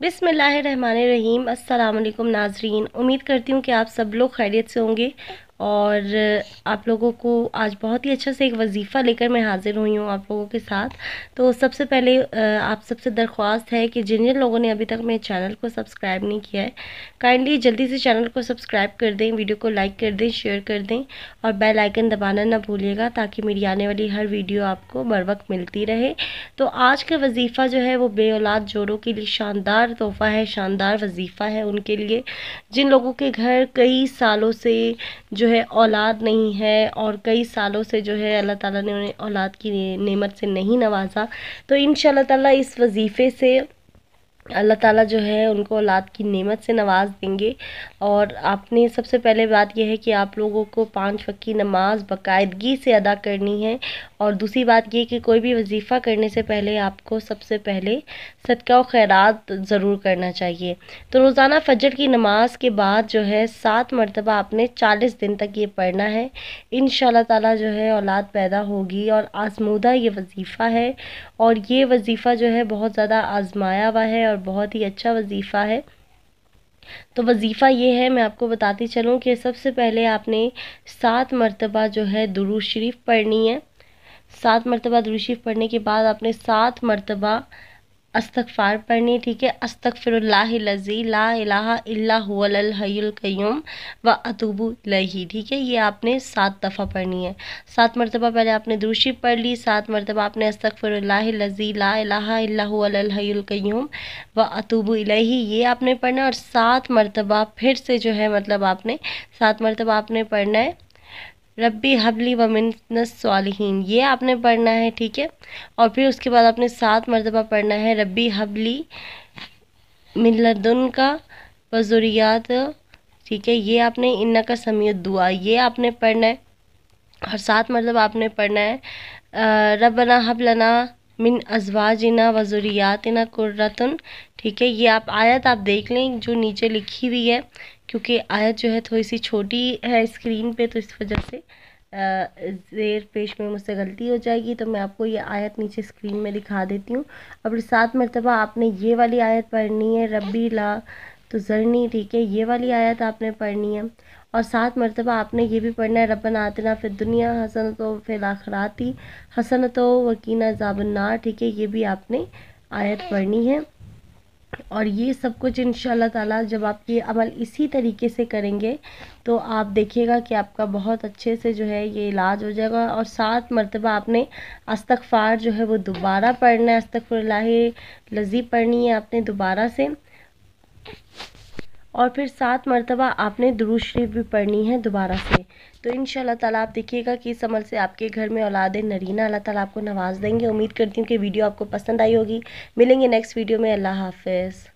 बिसमीम अल्लाम नाजरीन। उम्मीद करती हूँ कि आप सब लोग खैरियत से होंगे। और आप लोगों को आज बहुत ही अच्छा से एक वजीफ़ा लेकर मैं हाज़िर हुई हूँ आप लोगों के साथ। तो सबसे पहले आप सबसे दरख्वास्त है कि जिन जिन लोगों ने अभी तक मेरे चैनल को सब्सक्राइब नहीं किया है, काइंडली जल्दी से चैनल को सब्सक्राइब कर दें, वीडियो को लाइक कर दें, शेयर कर दें और बेल आइकन दबाना ना भूलिएगा ताकि मेरी आने वाली हर वीडियो आपको बर वक्त मिलती रहे। तो आज का वजीफ़ा जो है वो बे औलाद जोड़ों के लिए शानदार तोहफ़ा है, शानदार वजीफ़ा है उनके लिए। जिन लोगों के घर कई सालों से जो जो है औलाद नहीं है और कई सालों से जो है अल्लाह ताला ने उन्हें औलाद की नेमत से नहीं नवाजा। तो इन ताला इस वजीफ़े से अल्लाह ताला जो है उनको औलाद की नेमत से नवाज़ देंगे। और आपने सबसे पहले बात यह है कि आप लोगों को पाँच वक्त की नमाज़ बाकायदगी से अदा करनी है। और दूसरी बात ये कि कोई भी वजीफ़ा करने से पहले आपको सबसे पहले सदका खैरात ज़रूर करना चाहिए। तो रोज़ाना फजर की नमाज़ के बाद जो है सात मरतबा आपने चालीस दिन तक ये पढ़ना है। इन ताला जो है औलाद पैदा होगी और आजमूदा ये वजीफ़ा है। और ये वजीफ़ा जो है बहुत ज़्यादा आजमाया हुआ है और बहुत ही अच्छा वजीफ़ा है। तो वजीफ़ा ये है, मैं आपको बताती चलूँ कि सबसे पहले आपने सात मरतबा जो है दुरू शरीफ पढ़नी है। सात मरतबा दुरू शरीफ पढ़ने के बाद आपने सात मरतबा अस्तगफ़ार पढ़नी, ठीक है? अस्तगफिरुल्लाहिल्लज़ी, ला इलाहा इल्ला हुवल हय्युल क़य्यूम व अतूबु इलैहि, ठीक है? ये आपने सात दफ़ा पढ़नी है। सात मरतबा पहले आपने दूशी पढ़ ली, सात मरतबा आपने अस्तगफिरुल्लाहिल्लज़ी, ला इलाहा इल्ला हुवल हय्युल क़य्यूम व अतूबु इलैहि, ये आपने पढ़ना और सात मरतबा फिर से जो है मतलब आपने सात मरतबा आपने पढ़ना है। रब्बी हबली वमिन सालहीन। ये आपने पढ़ना है, ठीक है? और फिर उसके बाद आपने सात मरतबा पढ़ना है, रब्बी हबली मिलदन का वजुरियात ठीक है? ये आपने इन्ना का समीत दुआ, ये आपने पढ़ना है। और सात मरतबा आपने पढ़ना है रबना हबलना मिन अजवाजिना वजुरियातना कुर्रतन। ठीक है, ये आप आयत आप देख लें, जो नीचे लिखी हुई है, क्योंकि आयत जो है थोड़ी सी छोटी है स्क्रीन पे तो इस वजह से ज़ेर पेश में मुझसे गलती हो जाएगी तो मैं आपको ये आयत नीचे स्क्रीन में दिखा देती हूँ। अब सात मरतबा आपने ये वाली आयत पढ़नी है रबी ला तो जरनी ठीक है, ये वाली आयत आपने पढ़नी है। और सात मरतबा आपने ये भी पढ़ना है रबन आतना फिर दुनिया हसन तो फिर आखराती हसन तो वकीना जाबन्ना ठीक है, ये भी आपने आयत पढ़नी है। और ये सब कुछ इन ताला जब आप ये अमल इसी तरीके से करेंगे तो आप देखिएगा कि आपका बहुत अच्छे से जो है ये इलाज हो जाएगा। और सात मरतबा आपने अस्तगफार जो है वो दोबारा पढ़ना है अस्तगफिर लजी पढ़नी है आपने दोबारा से। और फिर सात मरतबा आपने दुरूद शरीफ भी पढ़नी है दोबारा से। तो इन ताला आप देखिएगा कि इस अमल से आपके घर में औलाद नरीना अल्लाह ताला आपको नवाज़ देंगे। उम्मीद करती हूँ कि वीडियो आपको पसंद आई होगी। मिलेंगे नेक्स्ट वीडियो में। अल्लाह हाफिज़।